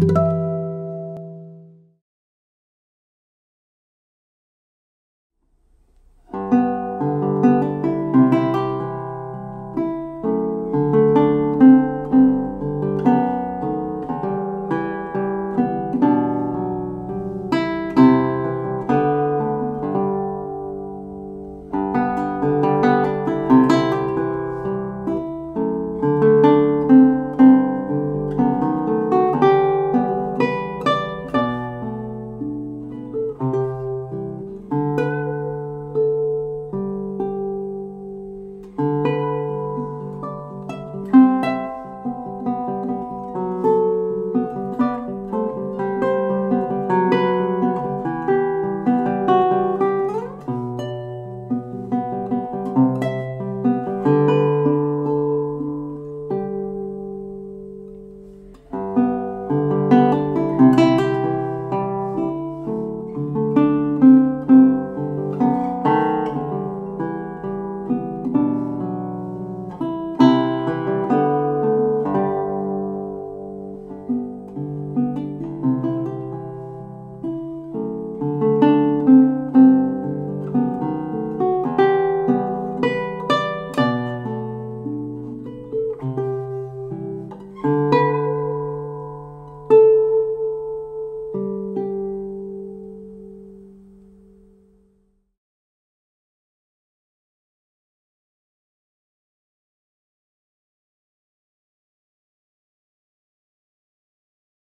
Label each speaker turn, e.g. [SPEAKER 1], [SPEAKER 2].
[SPEAKER 1] you